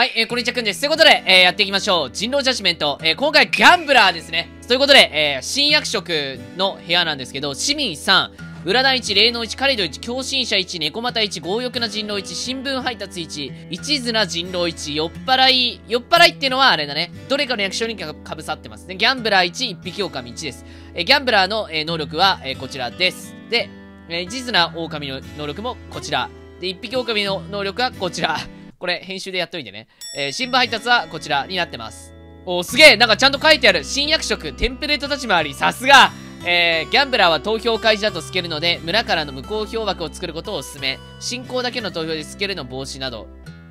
はい、えー、こんにちはくんです。ということで、えー、やっていきましょう。人狼ジャッジメント。えー、今回ギャンブラーですね。ということで、えー、新役職の部屋なんですけど、市民3、占い1、霊能1、カリド1、狂信者1、猫股1、強欲な人狼1、新聞配達1、一途な人狼1、酔っ払い、酔っ払いっていうのはあれだね。どれかの役所にかぶさってますね。ギャンブラー1、一匹狼1です。えー、ギャンブラーの、えー、能力は、えー、こちらです。で、えー、一途な狼の能力もこちら。で、一匹狼の能力はこちら。これ、編集でやっといてね。えー、新聞配達はこちらになってます。おー、すげえなんかちゃんと書いてある。新役職、テンプレート立ち回り。さすがえー、ギャンブラーは投票開示だと透けるので、村からの無効票枠を作ることをお勧め。進行だけの投票で透けるの防止など。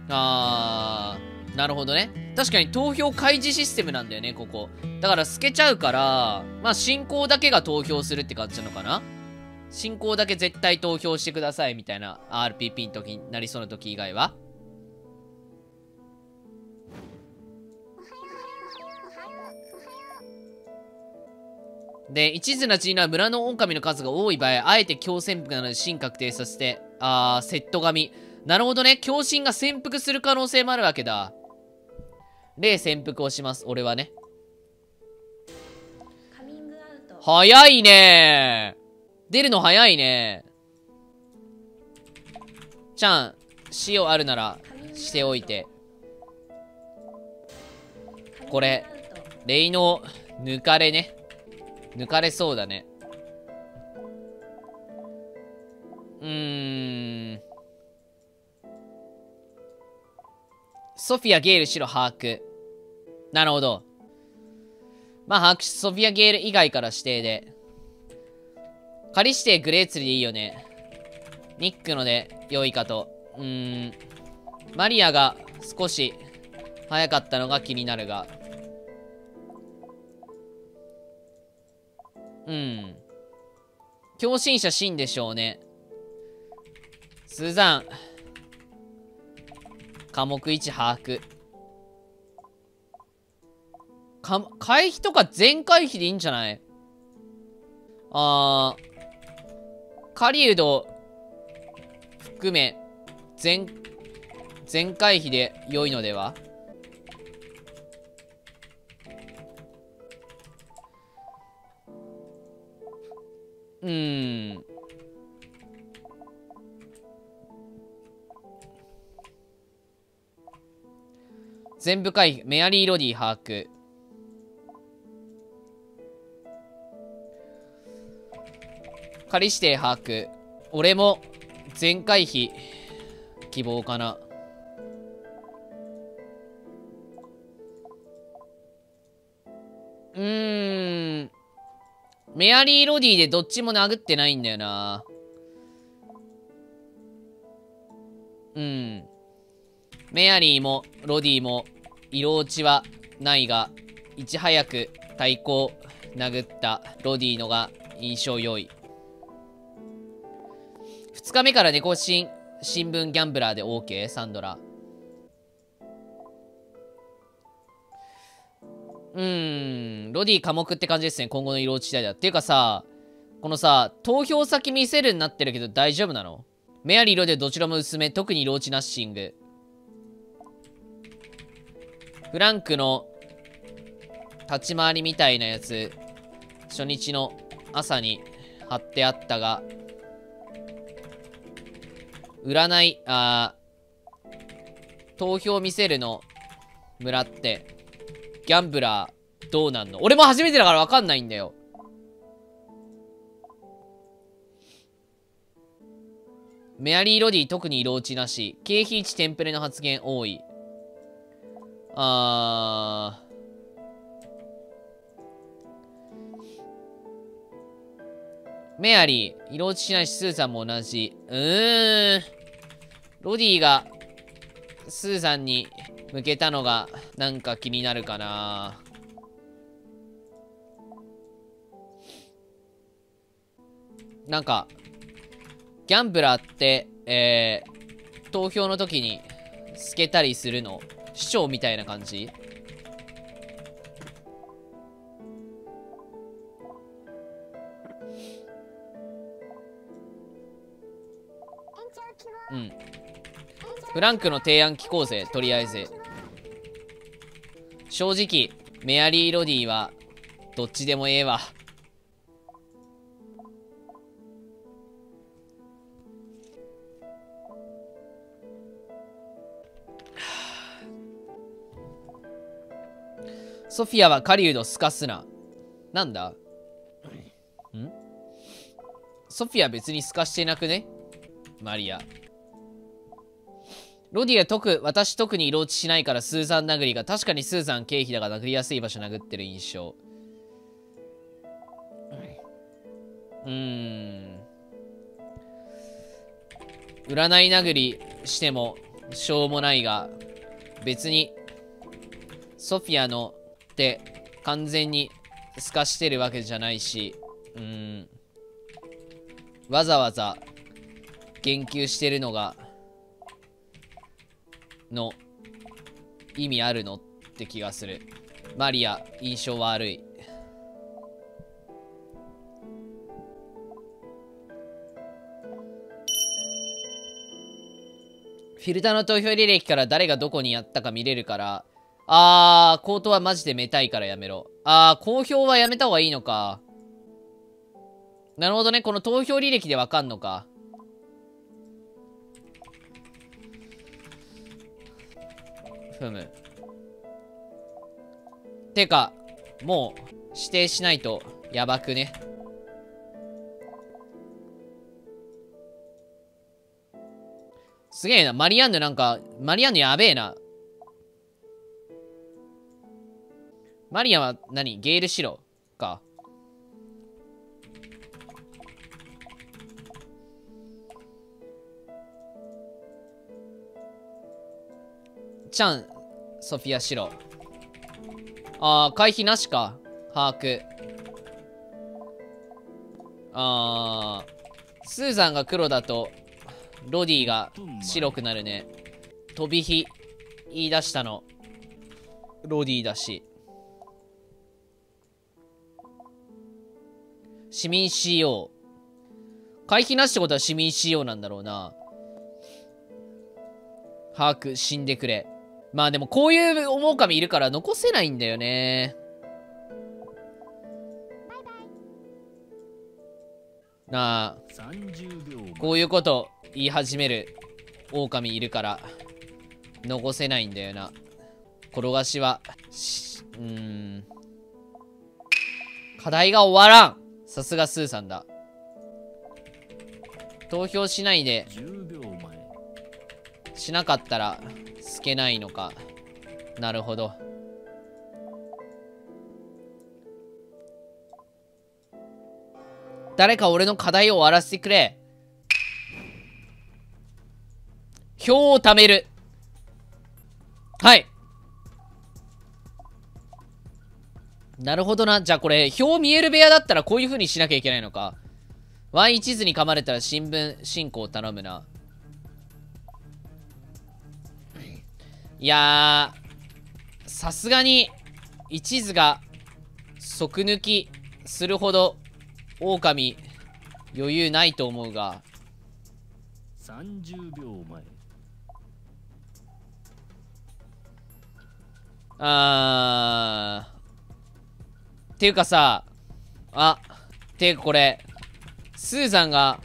あー、なるほどね。確かに投票開示システムなんだよね、ここ。だから透けちゃうから、まあ進行だけが投票するって感じなのかな進行だけ絶対投票してくださいみたいな RPP の時になりそうな時以外は。で、一途な地には村の狼の数が多い場合、あえて強潜伏なので真確定させて、あー、セット紙。なるほどね。強心が潜伏する可能性もあるわけだ。例潜伏をします。俺はね。早いね出るの早いねちゃん、塩あるなら、しておいて。これ、レイの抜かれね。抜かれそうだね。うーん。ソフィア、ゲール、白、把握。なるほど。まあ、把握ソフィア・ゲール以外から指定で。仮指定グレーツリーでいいよね。ニックので良いかと。うーん。マリアが少し早かったのが気になるが。うん。共振者シンでしょうね。スーザン。科目1把握。か、回避とか全回避でいいんじゃない？あー、狩人含め、全、全回避で良いのでは？うん。全部回避。メアリー・ロディ把握。仮指定把握。俺も全回避希望かな。うーん。メアリー・ロディでどっちも殴ってないんだよな。うん。メアリーもロディも色落ちはないが、いち早く太鼓殴ったロディのが印象良い。2日目から猫新新聞ギャンブラーで OK? サンドラ。うーん、ロディ科目って感じですね。今後の色落ち次第だ。っていうかさ、このさ、投票先見せるになってるけど大丈夫なの？メアリー色でどちらも薄め、特に色落ちナッシング。フランクの立ち回りみたいなやつ、初日の朝に貼ってあったが、占い、あ投票見せるの村って、ギャンブラー、どうなんの？俺も初めてだからわかんないんだよ。メアリー・ロディ特に色落ちなし。経費1テンプレの発言多い。あー。メアリー、色落ちしないし、スーさんも同じ。うーん。ロディが、スーさんに向けたのが、なんか気になるかな。なんか、ギャンブラーって、えー、投票の時に透けたりするの？市長みたいな感じ？うん。フランクの提案聞こうぜ、とりあえず。正直、メアリー・ロディは、どっちでもええわ。ソフィアは狩人すかすな。なんだ？ん？ソフィア別にすかしてなくね？マリア。ロディは特、私特に色落ちしないからスーザン殴りが、確かにスーザン経費だが殴りやすい場所殴ってる印象。うん。占い殴りしてもしょうもないが、別に、ソフィアのって完全に透かしてるわけじゃないし、うん。わざわざ言及してるのが、の意味あるのって気がする。マリア、印象悪い。フィルターの投票履歴から誰がどこにやったか見れるから、あー、口頭はマジでめたいからやめろ。あー、公表はやめた方がいいのか。なるほどね。この投票履歴でわかんのか。ふむ。てか、もう、指定しないと、やばくね。すげえな。マリアンヌなんか、マリアンヌやべえな。マリアンは何？ゲール白か。ちゃん、ソフィア白。ああ、回避なしか。把握。ああ、スーザンが黒だと、ロディが白くなるね。飛び火、言い出したの、ロディだし。市民 CO。回避なしってことは市民 CO なんだろうな。把握、死んでくれ。まあでもこういう狼いるから残せないんだよね。なあ、こういうこと言い始める狼いるから残せないんだよな。転がしは、しうーん。課題が終わらんさすがスーさんだ。投票しないで、しなかったら、透けないのか。なるほど。誰か俺の課題を終わらせてくれ。票を貯める。はい。なるほどな。じゃあこれ、表見える部屋だったらこういう風にしなきゃいけないのか。Y 地図に噛まれたら新聞進行を頼むな。いやー、さすがに、一途が、即抜きするほど、狼、余裕ないと思うが。30秒前。あー。っていうかさ、あ、ていうかこれ、スーザンが、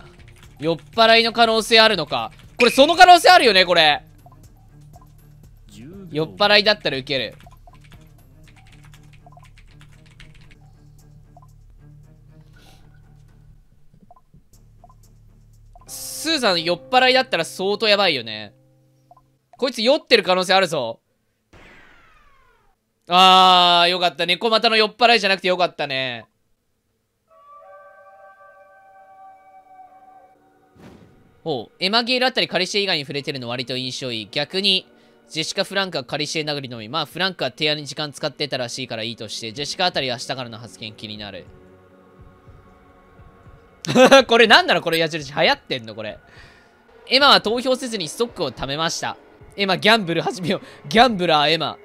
酔っ払いの可能性あるのか。これその可能性あるよね、これ。酔っ払いだったらウケる。スーさん酔っ払いだったら相当やばいよね。こいつ酔ってる可能性あるぞ。あーよかった猫股の酔っ払いじゃなくてよかったね。おうエマゲールあたりカリシェ以外に触れてるの割と印象いい。逆にジェシカ・フランクはカリシェ殴りのみ。まあ、フランクは提案に時間使ってたらしいからいいとして、ジェシカあたりは明日からの発言気になる。これなんだろこれ矢印流行ってんのこれ。エマは投票せずにストックを貯めました。エマ、ギャンブル始めよう。ギャンブラー、エマ。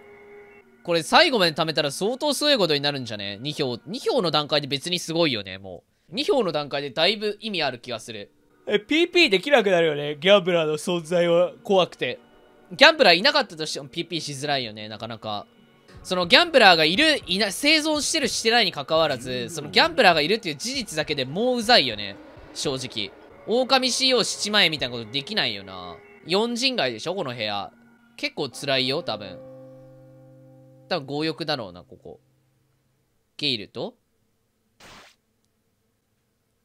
これ最後まで貯めたら相当すごいことになるんじゃね ?2 票。2票の段階で別にすごいよね、もう。2票の段階でだいぶ意味ある気がする。え、PP できなくなるよね。ギャンブラーの存在は怖くて。ギャンブラーいなかったとしても PP しづらいよね、なかなか。そのギャンブラーがいる、いな、生存してるしてないに関わらず、そのギャンブラーがいるっていう事実だけでもううざいよね。正直。狼 CO 七万円みたいなことできないよな。四人街でしょこの部屋。結構辛いよ、多分。多分強欲だろうな、ここ。ゲイルと？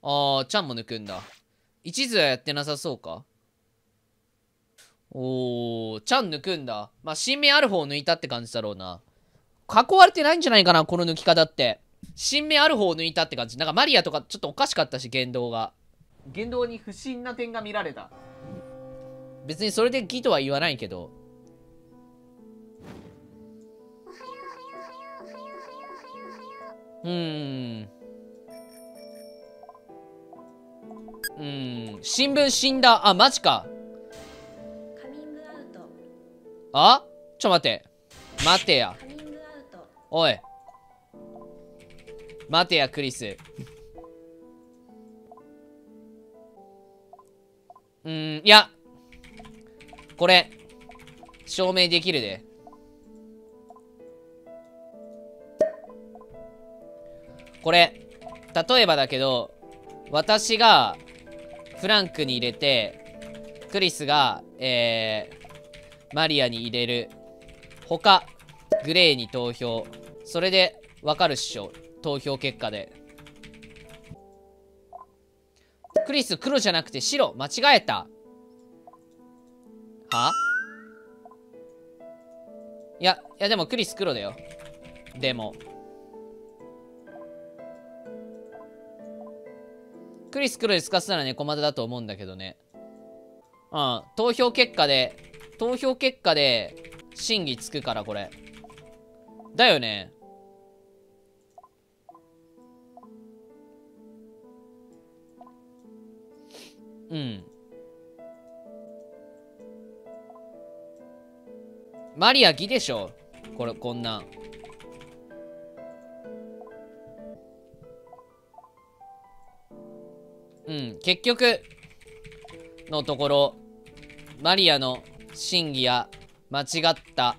あー、ちゃんも抜くんだ。一途はやってなさそうか？おー、ちゃん抜くんだ。まあ、新名ある方を抜いたって感じだろうな。囲われてないんじゃないかな、この抜き方って。新名ある方を抜いたって感じ。なんかマリアとかちょっとおかしかったし、言動が。言動に不審な点が見られた。別にそれで義とは言わないけど。うーん。うーん。新聞死んだ。あ、マジか。あ？ちょ待て。待てや。おい。待てや、クリス。うん、いや。これ、証明できるで。これ、例えばだけど、私がフランクに入れて、クリスが、えー、マリアに入れる。他、グレーに投票。それで、わかるっしょ。投票結果で。クリス黒じゃなくて白。間違えた。は？いや、いやでもクリス黒だよ。でも。クリス黒で透かすなら猫股だと思うんだけどね。うん。投票結果で、投票結果で、審議つくから、これ。だよね。うん。マリアギでしょ？これ、こんなん。うん、結局のところ、マリアの真偽や間違った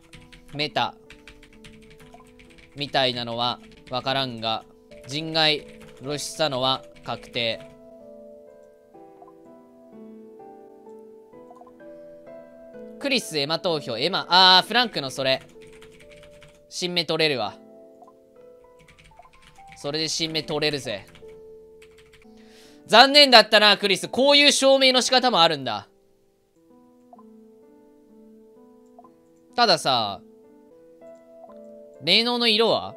メタみたいなのはわからんが、人外露出したのは確定。クリス、エマ投票、エマ、あー、フランクのそれ。新目取れるわ。それで新目取れるぜ。残念だったな、クリス。こういう証明の仕方もあるんだ。たださ、霊能の色は？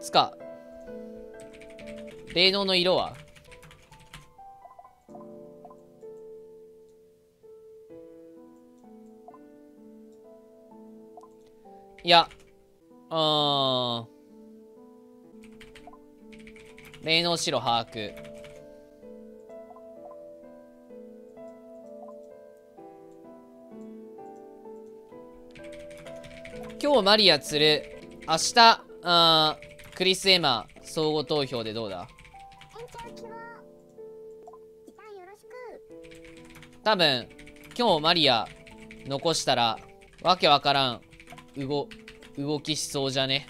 つか、霊能の色は？いや、あー。霊能白把握。今日マリア釣る。明日、あクリス・エマ、相互投票でどうだ？多分、今日マリア残したら、わけわからん、動、動きしそうじゃね？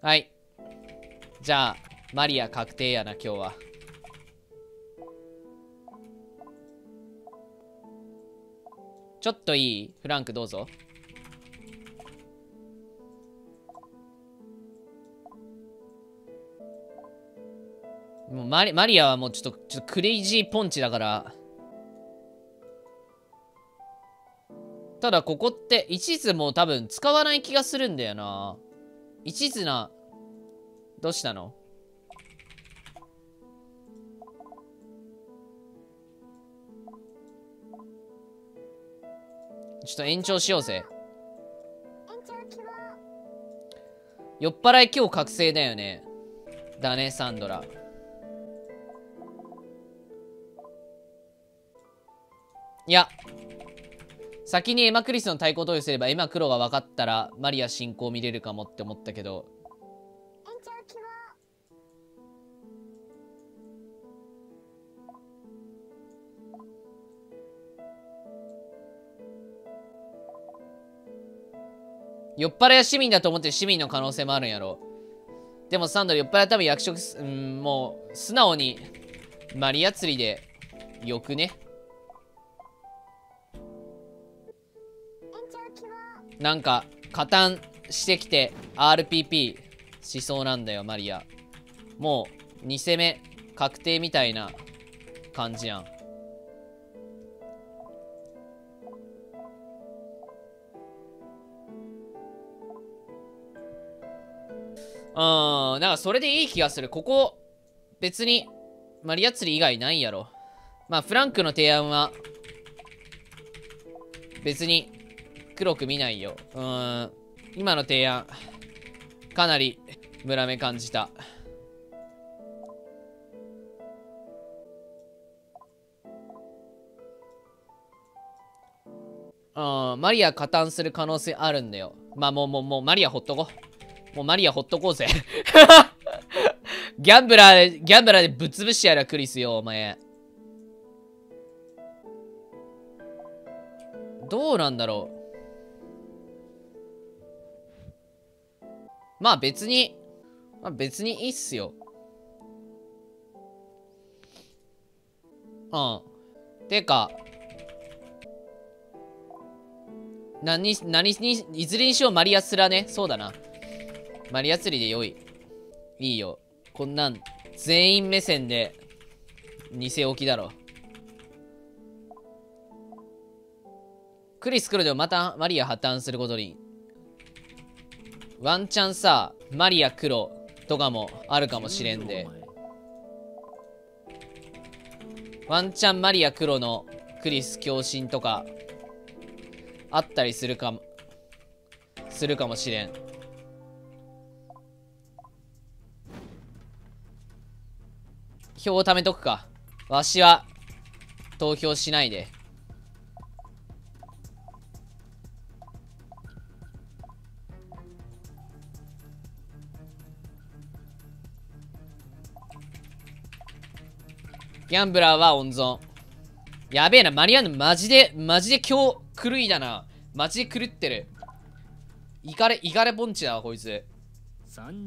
はいじゃあマリア確定やな今日はちょっといい？フランクどうぞもうマリマリアはもうちょっと、ちょっとクレイジーポンチだから。ただここって一途も多分使わない気がするんだよな。一途な、どうしたの？ちょっと延長しようぜ。酔っ払い今日覚醒だよね。だね、サンドラ。いや、先にエマクリスの対抗投与すればエマ黒が分かったらマリア進行見れるかもって思ったけど酔っ払いは市民だと思ってる市民の可能性もあるんやろ。でもサンドル酔っ払いは多分役職うんもう素直にマリア釣りでよくね。なんか加担してきて RPP しそうなんだよマリア。もう2攻め確定みたいな感じやん。うん、なんかそれでいい気がする。ここ、別に、マリア釣り以外ないやろ。まあ、フランクの提案は、別に、黒く見ないよ。うん、今の提案、かなり、村目感じた。うん、マリア加担する可能性あるんだよ。まあもうもうもうマリアほっとこう。もうマリアほっとこうぜ。ギャンブラーで、ギャンブラーでぶっ潰してやるクリスよ、お前。どうなんだろう。まあ別に、まあ別にいいっすよ。うん。てか、何、何に、いずれにしようマリアスラね。そうだな。マリア釣りで良い。いいよ。こんなん、全員目線で、偽置きだろ。クリス来るでもまたマリア破綻することに。ワンチャンさ、マリア黒とかもあるかもしれんで。ワンチャンマリア黒のクリス強振とかあったりするかも、するかもしれん。票を貯めとくか。わしは、投票しないで。ギャンブラーは温存。やべえな、マリアンヌマジで、マジで今日狂いだな。マジで狂ってる。イカレ、イカレポンチだわ、こいつ。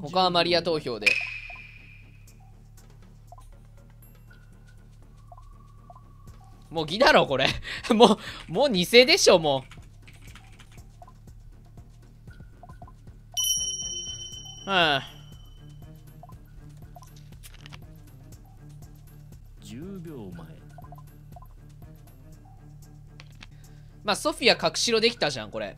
他はマリア投票で。もうギだろ、これ。もう、もう偽でしょ、もう。はあ。10秒前まあソフィア隠しろできたじゃんこれ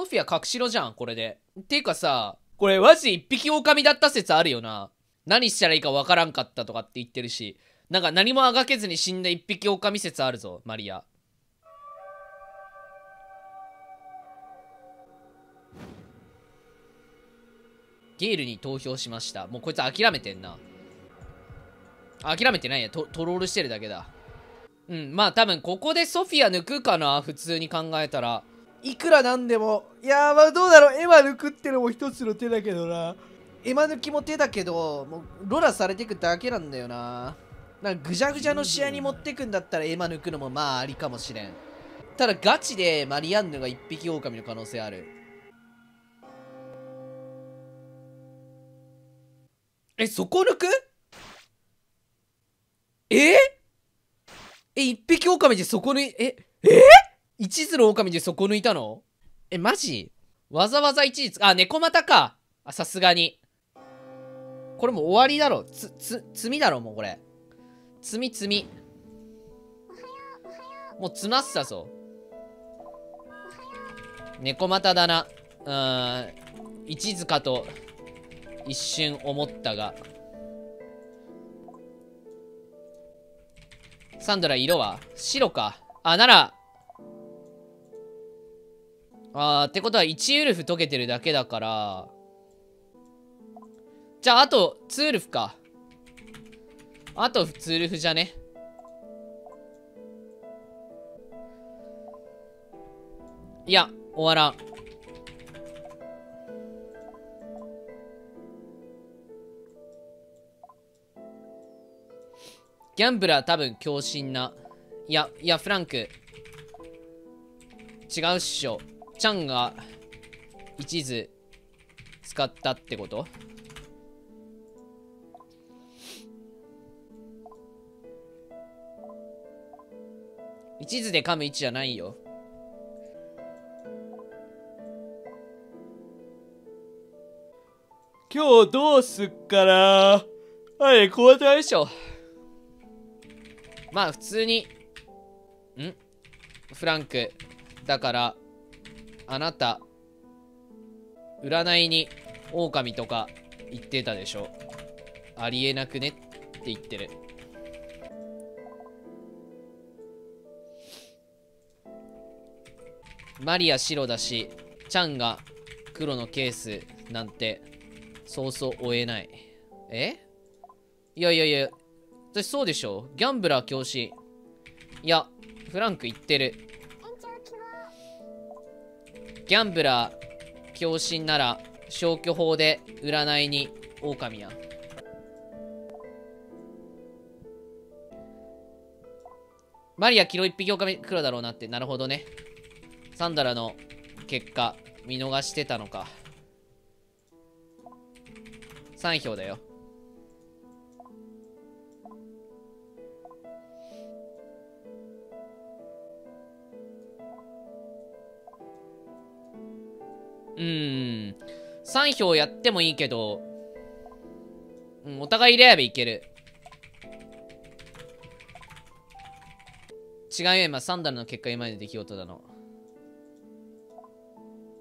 ソフィア隠しろじゃんこれでっていうかさこれマジ一匹狼だった説あるよな何したらいいかわからんかったとかって言ってるしなんか何もあがけずに死んだ一匹狼説あるぞマリアゲールに投票しました。もうこいつ諦めてんな。諦めてないや。トトロールしてるだけだ。うん、まあ多分ここでソフィア抜くかな。普通に考えたら。いくらなんでも。いやまあどうだろう。エマ抜くってのも一つの手だけどな。エマ抜きも手だけど、もうロラされていくだけなんだよな。なんかぐじゃぐじゃの試合に持ってくんだったらエマ抜くのもまあありかもしれん。ただガチでマリアンヌが一匹狼の可能性ある。え、そこ抜く？え？え、一匹狼でそこ抜い、え、え？一途の狼でそこ抜いたの？え、マジ？わざわざ一途、あ、猫股か。あ、さすがに。これもう終わりだろ。つ、つ、罪だろ、もうこれ。罪、罪。もう詰まってたぞ。猫股だな。うーん。一途かと一瞬思ったがサンドラ色は？白かあならあーってことは1ウルフ溶けてるだけだからじゃあ、あと、ツールフか。あと、ツールフじゃね。いや、終わらん。ギャンブラー多分強心な。いや、いや、フランク。違うっしょ。チャンが一途使ったってこと？一途で噛む位置じゃないよ。今日どうすっかなはい、交代でしょ。まあ、普通に、ん？フランク。だから、あなた、占いに狼とか言ってたでしょ。ありえなくねって言ってる。マリア白だし、チャンが黒のケースなんて、そうそう追えない。え？いやいやいや、私そうでしょギャンブラー教師。いや、フランク言ってる。ギャンブラー強心なら消去法で占いに狼や。マリアキロ1匹狼黒だろうなって。なるほどね。サンダラの結果見逃してたのか。3票だよ。うーん。3票やってもいいけど、うん、お互い入れ合えばいける。違うよ、今、サンダルの結果今まで出来事だの。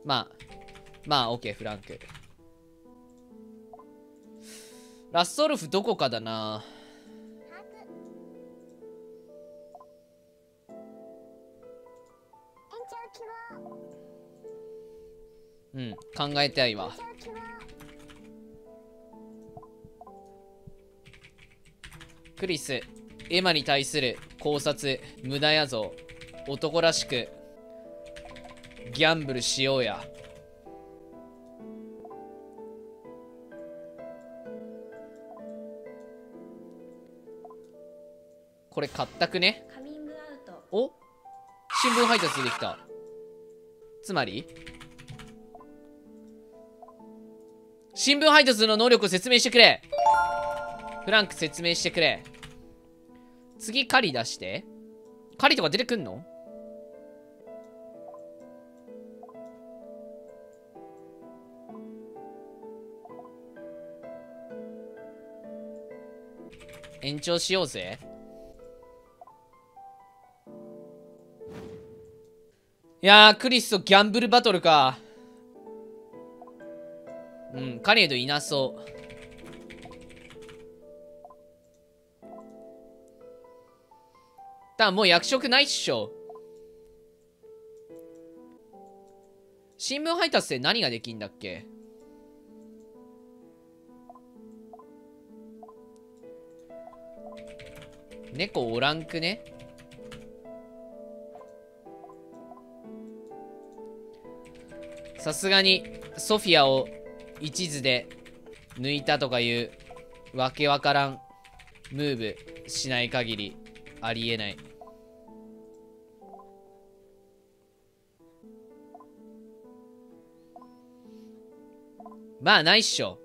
まあ、まあ、OK、フランク。ラストルフどこかだなうん、考えたいわ。クリス、エマに対する考察、無駄やぞ。男らしく、ギャンブルしようや。これ買ったくね？お？新聞配達出てきた。つまり？新聞配達の能力を説明してくれ。フランク説明してくれ。次狩り出して。狩りとか出てくんの？延長しようぜ。いやクリスとギャンブルバトルか。うん、カレードいなそう。ただもう役職ないっしょ。新聞配達で何ができんだっけ？猫おらんくね？さすがにソフィアを一途で抜いたとかいうわけわからんムーブしない限りありえない。まあないっしょ。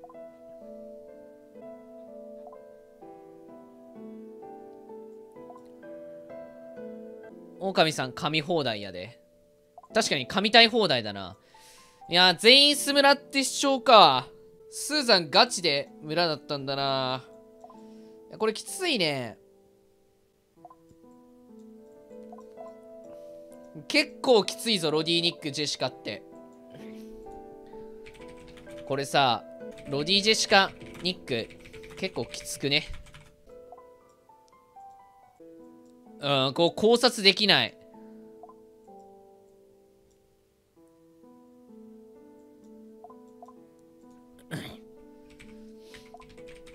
狼さん噛み放題やで。確かに噛みたい放題だな。いや全員ス村って主張か。スーザンガチで村だったんだな。これきついね。結構きついぞ、ロディ・ニック、ジェシカって。これさ、ロディ・ジェシカ、ニック、結構きつくね。うん、こう考察できない。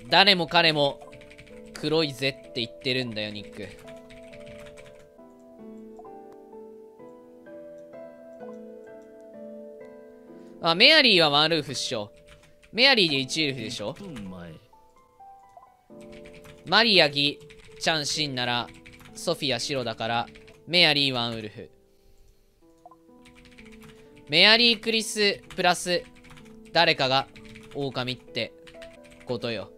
誰も彼も黒いぜって言ってるんだよニック。あメアリーはワンルーフっしょ。メアリーで1ウルフでしょ。マリアギチャンシンならソフィア白だからメアリーワンウルフ。メアリークリスプラス誰かが狼ってことよ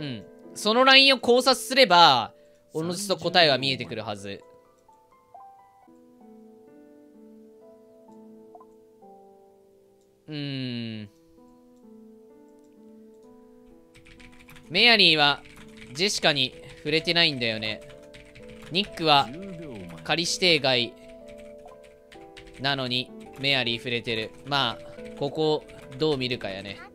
うん。そのラインを考察すればおのずと答えは見えてくるはず。うーん。メアリーはジェシカに触れてないんだよね。ニックは仮指定外なのにメアリー触れてる。まあここどう見るかやね。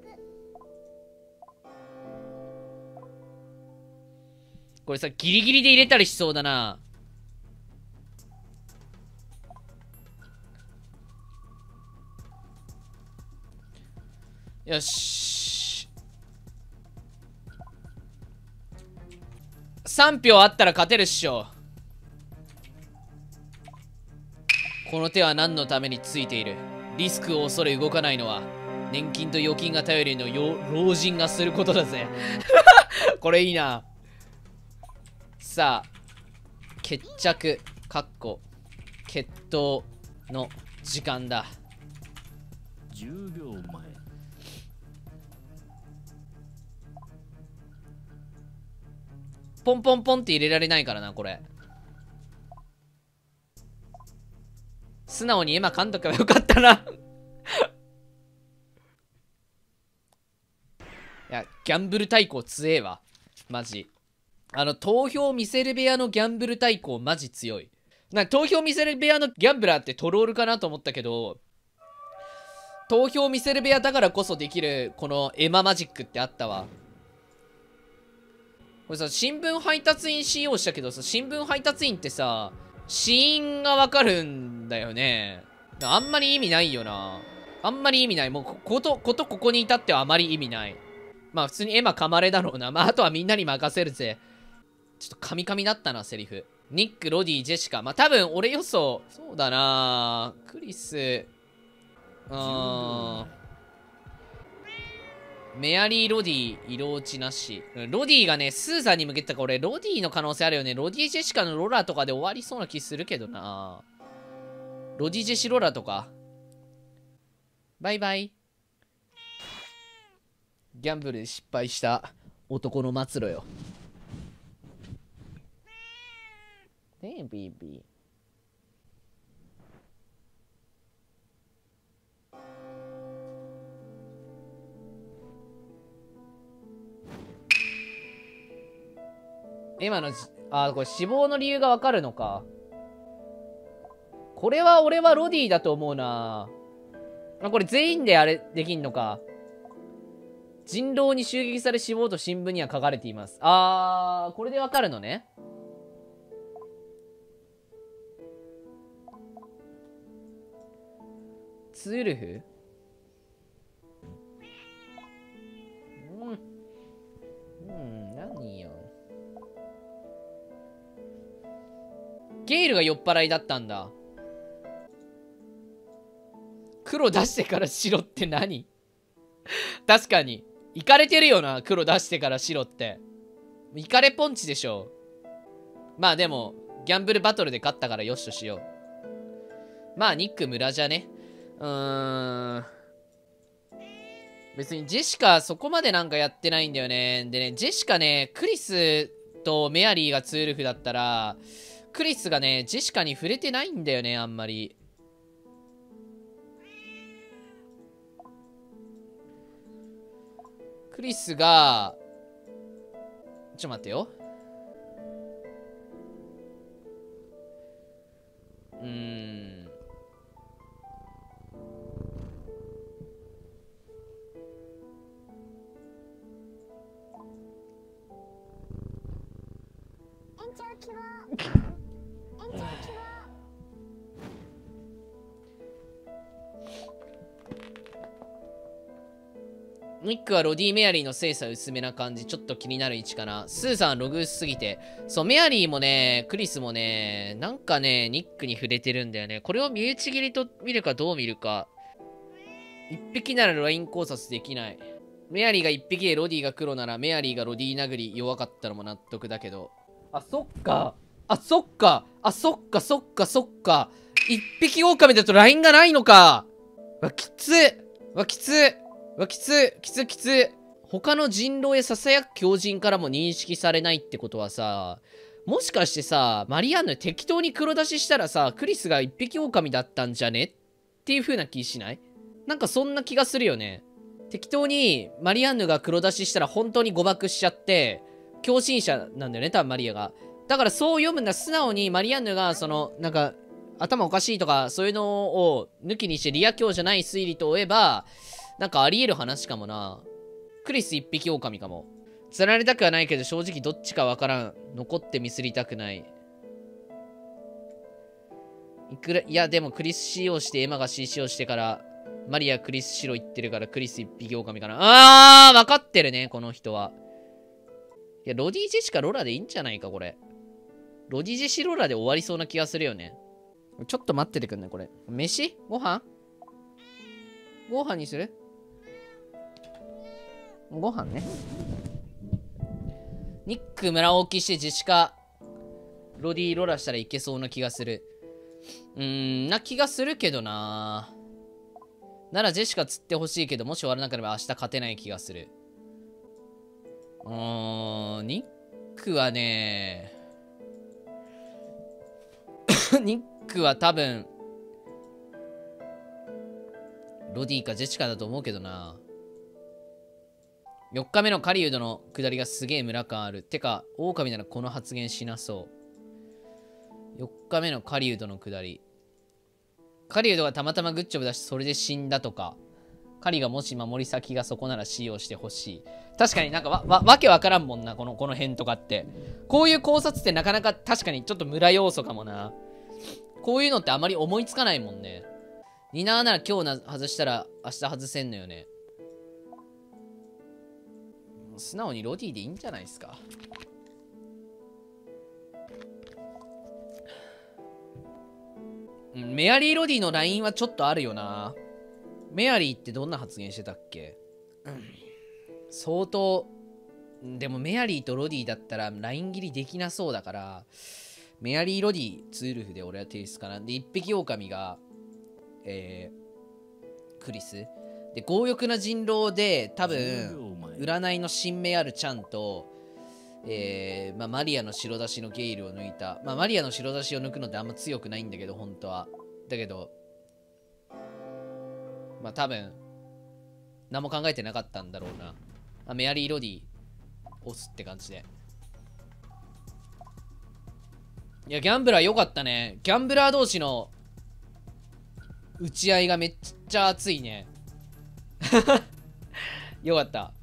これさギリギリで入れたりしそうだな。よし。3票あったら勝てるっしょ。この手は何のためについている？リスクを恐れ動かないのは年金と預金が頼りの老人がすることだぜ。これいいな。さあ決着かっこ決闘の時間だ。10秒前。ポンポンポンって入れられないからなこれ。素直にエマ監督はよかったな。いやギャンブル対抗強えわ。マジあの投票見せる部屋のギャンブル対抗マジ強い。な投票見せる部屋のギャンブラーってトロールかなと思ったけど投票見せる部屋だからこそできるこのエママジックってあったわ。これさ新聞配達員使用したけどさ新聞配達員ってさ死因がわかるんだよね。あんまり意味ないよな。あんまり意味ない。もうこことことここに至ってはあまり意味ない。まあ普通にエマ噛まれだろうな。まああとはみんなに任せるぜ。ちょっとカミカミだったなセリフニックロディジェシカまあ多分俺予想そうだなクリスうーんメアリー・ロディ、色落ちなし。ロディがね、スーザンに向けてたから俺、ロディの可能性あるよね。ロディ・ジェシカのロラとかで終わりそうな気するけどな。ロディ・ジェシロラとか。バイバイ。ギャンブルで失敗した男の末路よ。ねえ、ビービー。今のあこれ死亡の理由がわかるのか。これは俺はロディだと思うな。あこれ全員であれできんのか。人狼に襲撃され死亡と新聞には書かれています。あーこれでわかるのね。ツールフ？うん。うん。何よ。ゲイルが酔っ払いだったんだ。黒出してから白って何？確かに。イカれてるよな黒出してから白って。イカれポンチでしょ。まあでもギャンブルバトルで勝ったからよしとしよう。まあニック村じゃね？うん。別にジェシカそこまでなんかやってないんだよね。でねジェシカねクリスとメアリーがツールフだったらクリスがねジェシカに触れてないんだよねあんまり。クリスがちょっと待ってよ。うーん。ニックはロディ・メアリーの精査薄めな感じ。ちょっと気になる位置かな。スーさんログ薄すぎて。そう、メアリーもね、クリスもね、なんかね、ニックに触れてるんだよね。これを身内切りと見るかどう見るか。一匹ならライン考察できない。メアリーが一匹でロディが黒なら、メアリーがロディ殴り弱かったのも納得だけど。あ、そっか。あ、そっか。あ、そっか、そっか、そっか。一匹狼だとラインがないのか。わ、きつわ、きつわ、きつきつきつ他の人狼へ囁く狂人からも認識されないってことはさ、もしかしてさ、マリアンヌ適当に黒出ししたらさ、クリスが一匹狼だったんじゃねっていう風な気しない？なんかそんな気がするよね。適当にマリアンヌが黒出ししたら本当に誤爆しちゃって、狂信者なんだよね、多分マリアが。だからそう読むんだ。素直にマリアンヌが、その、なんか、頭おかしいとか、そういうのを抜きにしてリア教じゃない推理と追えば、なんかあり得る話かもな。クリス一匹狼かも。釣られたくはないけど、正直どっちかわからん。残ってミスりたくない。いくら、いや、でもクリス使用して、エマが CC をしてから、マリア、クリス白言ってるから、クリス一匹狼かな。あー、わかってるね、この人は。いや、ロディジェシカロラでいいんじゃないか、これ。ロディジェシロラで終わりそうな気がするよね。ちょっと待っててくんね、これ。飯？ご飯？ご飯にする？ご飯ね。ニック村置きしてジェシカ、ロディロラしたらいけそうな気がする。うーん、な気がするけどなならジェシカ釣ってほしいけど、もし終わらなければ明日勝てない気がする。うーん、ニックはね、ニックは多分、ロディかジェシカだと思うけどな。4日目の狩人の下りがすげえ村感ある。てか、狼ならこの発言しなそう。4日目の狩人の下り。狩人がたまたまグッジョブ出しそれで死んだとか。狩りがもし守り先がそこなら使用してほしい。確かになんかわ、わ、わけわからんもんな、この、この辺とかって。こういう考察ってなかなか確かにちょっと村要素かもな。こういうのってあまり思いつかないもんね。ニナーなら今日な外したら明日外せんのよね。素直にロディでいいんじゃないですか。メアリー・ロディの LINE はちょっとあるよな。メアリーってどんな発言してたっけ、うん、相当、でもメアリーとロディだったら LINE 切りできなそうだから、メアリー・ロディ、ツールフで俺は提出かな。で、一匹狼が、えー、クリス。で、強欲な人狼で、多分、占いの新名あるちゃんと、えーまあ、マリアの白出しのゲイルを抜いた。まあ、マリアの白出しを抜くのってあんま強くないんだけど、本当は。だけど、まあ多分、何も考えてなかったんだろうな。あメアリー・ロディ、押すって感じで。いや、ギャンブラー良かったね。ギャンブラー同士の打ち合いがめっちゃ熱いね。よかった。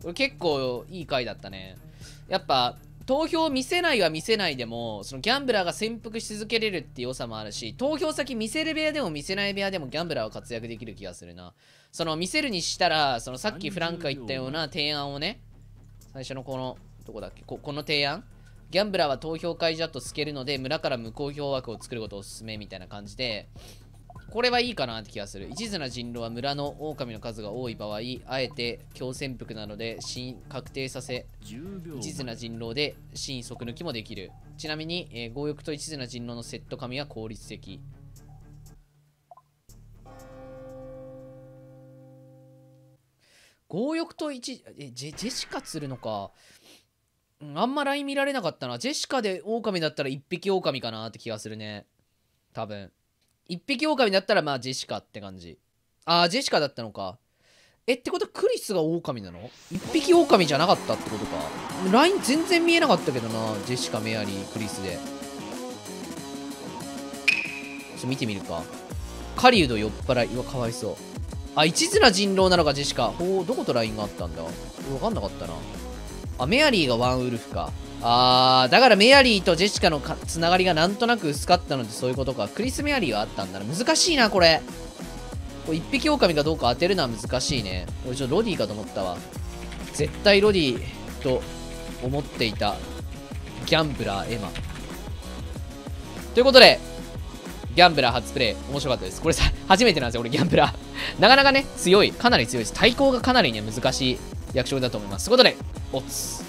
これ結構いい回だったね。やっぱ、投票見せないは見せないでも、そのギャンブラーが潜伏し続けれるって良さもあるし、投票先見せる部屋でも見せない部屋でもギャンブラーは活躍できる気がするな。その見せるにしたら、そのさっきフランクが言ったような提案をね、最初のこの、どこだっけ？ここの提案？ギャンブラーは投票会じゃと透けるので、村から無効票枠を作ることをおすすめみたいな感じで、これはいいかなって気がする。一途な人狼は村の狼の数が多い場合、あえて強潜伏なので死因確定させ、一途な人狼で死因即抜きもできる。ちなみに、えー、強欲と一途な人狼のセット紙は効率的。強欲と一えジェジェシカ釣るのか。うん、あんま LINE 見られなかったな。ジェシカで狼だったら一匹狼かなって気がするね。多分。一匹狼だったらまあジェシカって感じ。ああ、ジェシカだったのか。え、ってことはクリスが狼なの？一匹狼じゃなかったってことか。ライン全然見えなかったけどな。ジェシカ、メアリー、クリスで。ちょっと見てみるか。狩人酔っ払い。うわ、かわいそう。あ、一途な人狼なのか、ジェシカ。ほう、どことラインがあったんだ？わかんなかったな。あ、メアリーがワンウルフか。あー、だからメアリーとジェシカのつながりがなんとなく薄かったのでそういうことか。クリス・メアリーはあったんだな。難しいな、これ。これ一匹狼かどうか当てるのは難しいね俺ちょっとロディかと思ったわ。絶対ロディと思っていたギャンブラーエマ。ということでギャンブラー初プレイ。面白かったです。これさ初めてなんですよ俺ギャンブラー。なかなかね強い。かなり強いです。対抗がかなりね難しい役職だと思います。ということでおつ